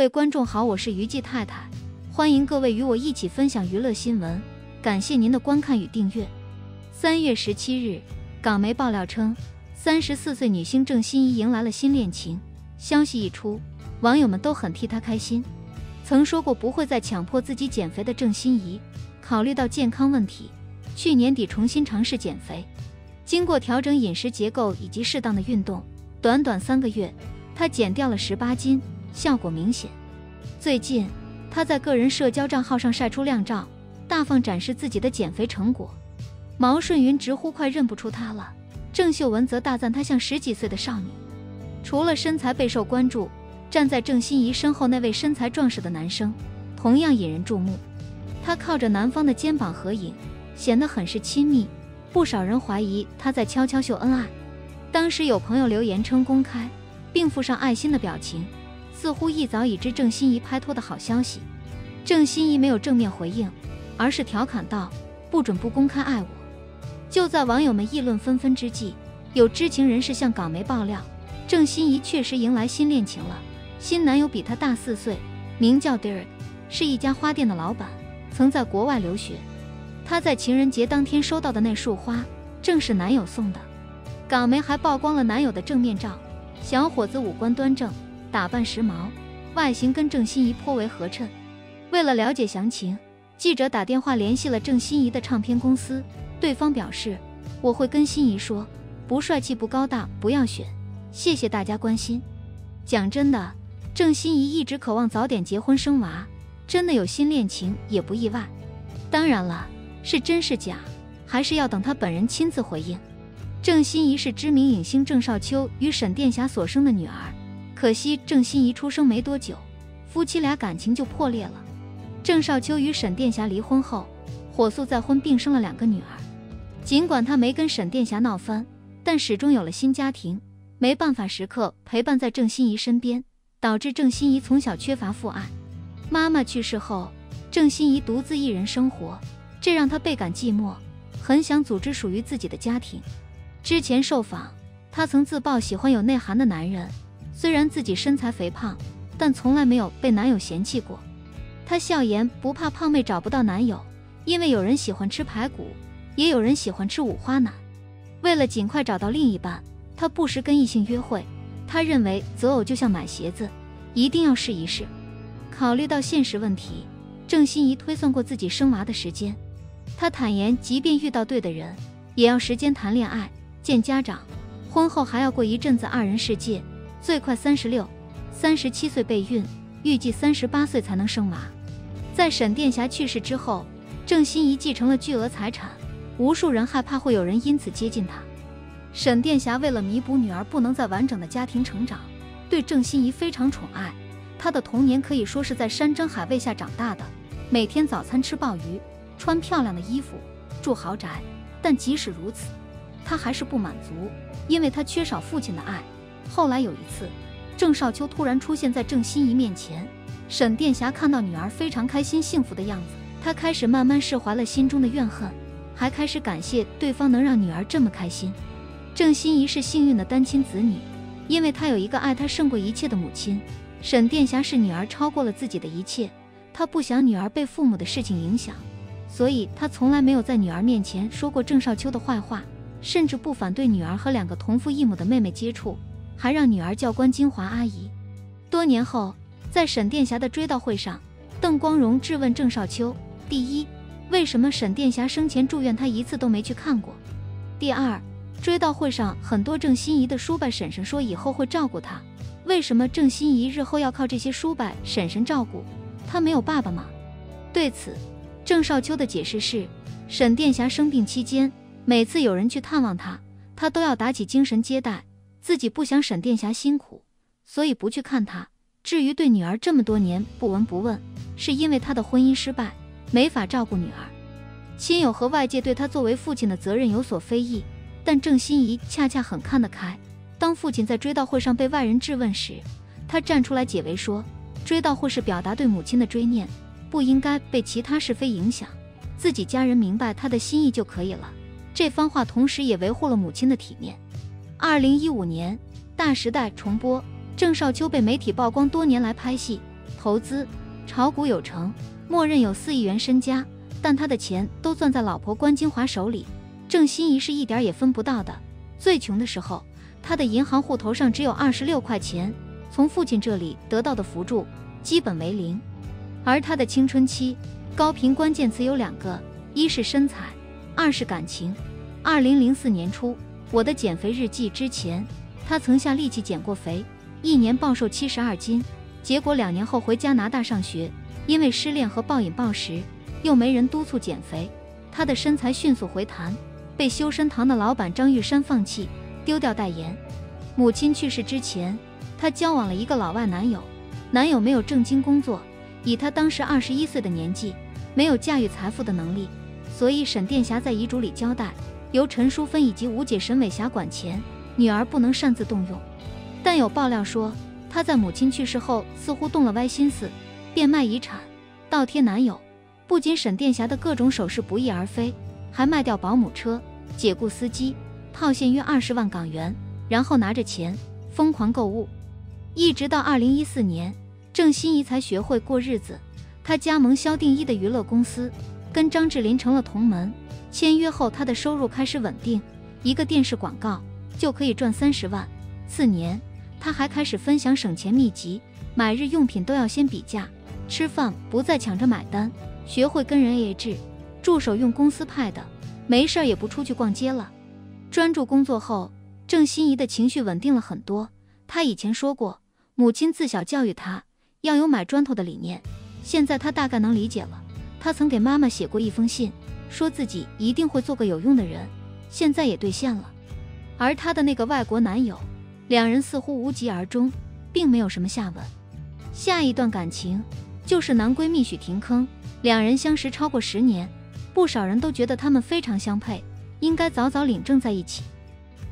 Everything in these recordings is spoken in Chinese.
各位观众好，我是于记太太，欢迎各位与我一起分享娱乐新闻，感谢您的观看与订阅。三月十七日，港媒爆料称，三十四岁女星郑欣宜迎来了新恋情。消息一出，网友们都很替她开心。曾说过不会再强迫自己减肥的郑欣宜，考虑到健康问题，去年底重新尝试减肥。经过调整饮食结构以及适当的运动，短短三个月，她减掉了十八斤，效果明显。最近，她在个人社交账号上晒出靓照，大方展示自己的减肥成果。毛舜筠直呼快认不出她了，郑秀文则大赞她像十几岁的少女。除了身材备受关注，站在郑欣宜身后那位身材壮实的男生同样引人注目。他靠着男方的肩膀合影，显得很是亲密。不少人怀疑他在悄悄秀恩爱。当时有朋友留言称公开，并附上爱心的表情，似乎一早已知郑欣宜拍拖的好消息。郑欣宜没有正面回应，而是调侃道：“不准不公开爱我。”就在网友们议论纷纷之际，有知情人士向港媒爆料，郑欣宜确实迎来新恋情了。新男友比她大四岁，名叫 Derek，是一家花店的老板，曾在国外留学。她在情人节当天收到的那束花，正是男友送的。港媒还曝光了男友的正面照，小伙子五官端正，打扮时髦，外形跟郑欣宜颇为合衬。为了了解详情，记者打电话联系了郑欣宜的唱片公司。对方表示：“我会跟心仪说，不帅气不高大不要选，谢谢大家关心。”讲真的，郑欣宜一直渴望早点结婚生娃，真的有新恋情也不意外。当然了，是真是假，还是要等她本人亲自回应。郑欣宜是知名影星郑少秋与沈殿霞所生的女儿，可惜郑欣宜出生没多久，夫妻俩感情就破裂了。郑少秋与沈殿霞离婚后，火速再婚并生了两个女儿。尽管他没跟沈殿霞闹翻，但始终有了新家庭，没办法时刻陪伴在郑欣宜身边，导致郑欣宜从小缺乏父爱。妈妈去世后，郑欣宜独自一人生活，这让她倍感寂寞，很想组织属于自己的家庭。之前受访，她曾自曝喜欢有内涵的男人，虽然自己身材肥胖，但从来没有被男友嫌弃过。她笑言不怕胖妹找不到男友，因为有人喜欢吃排骨。也有人喜欢吃五花腩。为了尽快找到另一半，她不时跟异性约会。她认为择偶就像买鞋子，一定要试一试。考虑到现实问题，郑欣宜推算过自己生娃的时间。她坦言，即便遇到对的人，也要时间谈恋爱、见家长，婚后还要过一阵子二人世界。最快三十六、三十七岁备孕，预计三十八岁才能生娃。在沈殿霞去世之后，郑欣宜继承了巨额财产。无数人害怕会有人因此接近她。沈殿霞为了弥补女儿不能在完整的家庭成长，对郑欣宜非常宠爱。她的童年可以说是在山珍海味下长大的，每天早餐吃鲍鱼，穿漂亮的衣服，住豪宅。但即使如此，她还是不满足，因为她缺少父亲的爱。后来有一次，郑少秋突然出现在郑欣宜面前，沈殿霞看到女儿非常开心幸福的样子，她开始慢慢释怀了心中的怨恨。还开始感谢对方能让女儿这么开心。郑欣宜是幸运的单亲子女，因为她有一个爱她胜过一切的母亲。沈殿霞是女儿超过了自己的一切，她不想女儿被父母的事情影响，所以她从来没有在女儿面前说过郑少秋的坏话，甚至不反对女儿和两个同父异母的妹妹接触，还让女儿叫关金华阿姨。多年后，在沈殿霞的追悼会上，邓光荣质问郑少秋：第一。为什么沈殿霞生前住院，他一次都没去看过？第二，追悼会上很多郑欣宜的叔伯婶婶说以后会照顾她，为什么郑欣宜日后要靠这些叔伯婶婶照顾？她没有爸爸吗？对此，郑少秋的解释是，沈殿霞生病期间，每次有人去探望她，她都要打起精神接待，自己不想沈殿霞辛苦，所以不去看她。至于对女儿这么多年不闻不问，是因为她的婚姻失败。没法照顾女儿，亲友和外界对他作为父亲的责任有所非议，但郑欣宜恰恰很看得开。当父亲在追悼会上被外人质问时，他站出来解围说：“追悼会是表达对母亲的追念，不应该被其他是非影响，自己家人明白他的心意就可以了。”这番话同时也维护了母亲的体面。二零一五年，《大时代》重播，郑少秋被媒体曝光多年来拍戏。投资、炒股有成，默认有四亿元身家，但他的钱都攥在老婆关金华手里，郑欣宜是一点也分不到的。最穷的时候，他的银行户头上只有二十六块钱，从父亲这里得到的扶助基本为零。而他的青春期高频关键词有两个，一是身材，二是感情。二零零四年初，我的减肥日记之前，他曾下力气减过肥，一年暴瘦七十二斤。结果两年后回加拿大上学，因为失恋和暴饮暴食，又没人督促减肥，他的身材迅速回弹，被修身堂的老板张玉山放弃，丢掉代言。母亲去世之前，他交往了一个老外男友，男友没有正经工作，以他当时二十一岁的年纪，没有驾驭财富的能力，所以沈殿霞在遗嘱里交代，由陈淑芬以及吴姐沈伟霞管钱，女儿不能擅自动用。但有爆料说。她在母亲去世后，似乎动了歪心思，变卖遗产，倒贴男友。不仅沈殿霞的各种首饰不翼而飞，还卖掉保姆车，解雇司机，套现约二十万港元，然后拿着钱疯狂购物。一直到二零一四年，郑欣宜才学会过日子。她加盟萧定一的娱乐公司，跟张智霖成了同门。签约后，她的收入开始稳定，一个电视广告就可以赚三十万。次年。他还开始分享省钱秘籍，买日用品都要先比价，吃饭不再抢着买单，学会跟人 AA 制，助手用公司派的，没事儿也不出去逛街了，专注工作后，郑欣宜的情绪稳定了很多。他以前说过，母亲自小教育他要有买砖头的理念，现在他大概能理解了。他曾给妈妈写过一封信，说自己一定会做个有用的人，现在也兑现了。而她的那个外国男友。两人似乎无疾而终，并没有什么下文。下一段感情就是男闺蜜许廷铿，两人相识超过十年，不少人都觉得他们非常相配，应该早早领证在一起。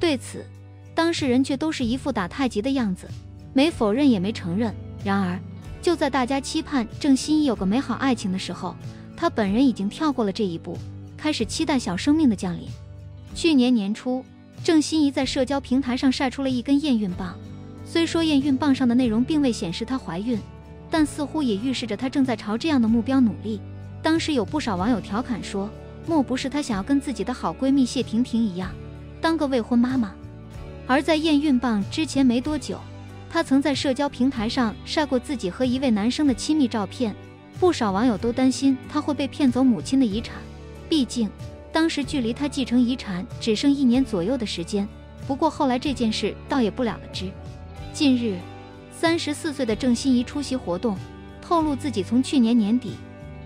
对此，当事人却都是一副打太极的样子，没否认也没承认。然而，就在大家期盼郑欣宜有个美好爱情的时候，他本人已经跳过了这一步，开始期待小生命的降临。去年年初。郑欣宜在社交平台上晒出了一根验孕棒，虽说验孕棒上的内容并未显示她怀孕，但似乎也预示着她正在朝这样的目标努力。当时有不少网友调侃说，莫不是她想要跟自己的好闺蜜谢婷婷一样，当个未婚妈妈？而在验孕棒之前没多久，她曾在社交平台上晒过自己和一位男生的亲密照片，不少网友都担心他会被骗走母亲的遗产，毕竟。当时距离他继承遗产只剩一年左右的时间，不过后来这件事倒也不了了之。近日，三十四岁的郑欣宜出席活动，透露自己从去年年底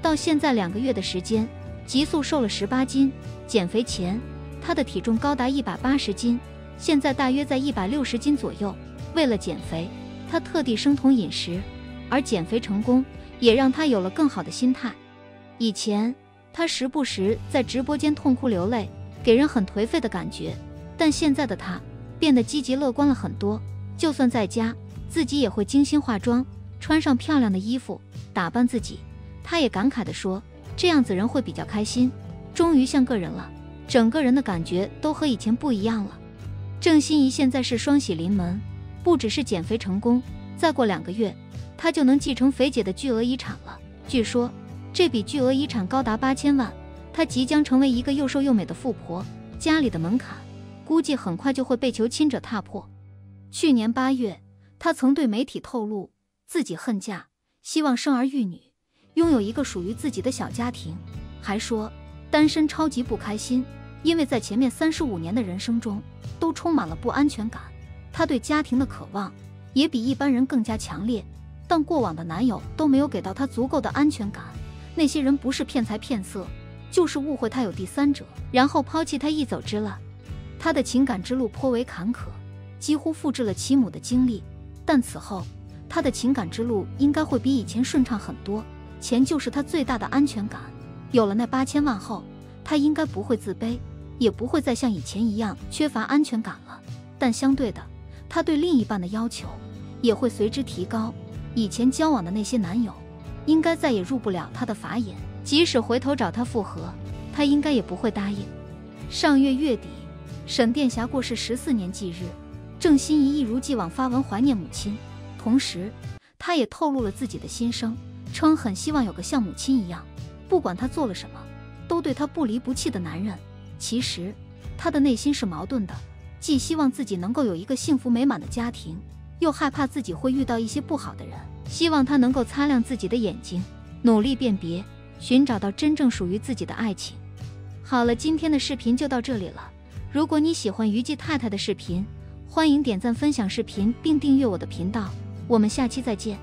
到现在两个月的时间，急速瘦了十八斤。减肥前，她的体重高达一百八十斤，现在大约在一百六十斤左右。为了减肥，她特地生酮饮食，而减肥成功也让她有了更好的心态。以前。他时不时在直播间痛哭流泪，给人很颓废的感觉。但现在的他变得积极乐观了很多，就算在家，自己也会精心化妆，穿上漂亮的衣服，打扮自己。他也感慨地说：“这样子人会比较开心，终于像个人了，整个人的感觉都和以前不一样了。”郑欣宜现在是双喜临门，不只是减肥成功，再过两个月，他就能继承肥姐的巨额遗产了。据说。这笔巨额遗产高达八千万，她即将成为一个又瘦又美的富婆，家里的门槛估计很快就会被求亲者踏破。去年八月，她曾对媒体透露自己恨嫁，希望生儿育女，拥有一个属于自己的小家庭，还说单身超级不开心，因为在前面三十五年的人生中都充满了不安全感。她对家庭的渴望也比一般人更加强烈，但过往的男友都没有给到她足够的安全感。那些人不是骗财骗色，就是误会她有第三者，然后抛弃她一走之了。她的情感之路颇为坎坷，几乎复制了其母的经历。但此后，她的情感之路应该会比以前顺畅很多。钱就是她最大的安全感。有了那八千万后，她应该不会自卑，也不会再像以前一样缺乏安全感了。但相对的，她对另一半的要求也会随之提高。以前交往的那些男友。应该再也入不了他的法眼，即使回头找他复合，他应该也不会答应。上月月底，沈殿霞过世十四年忌日，郑欣宜一如既往发文怀念母亲，同时，她也透露了自己的心声，称很希望有个像母亲一样，不管她做了什么，都对她不离不弃的男人。其实，她的内心是矛盾的，既希望自己能够有一个幸福美满的家庭，又害怕自己会遇到一些不好的人。希望他能够擦亮自己的眼睛，努力辨别，寻找到真正属于自己的爱情。好了，今天的视频就到这里了。如果你喜欢于季太太的视频，欢迎点赞、分享视频并订阅我的频道。我们下期再见。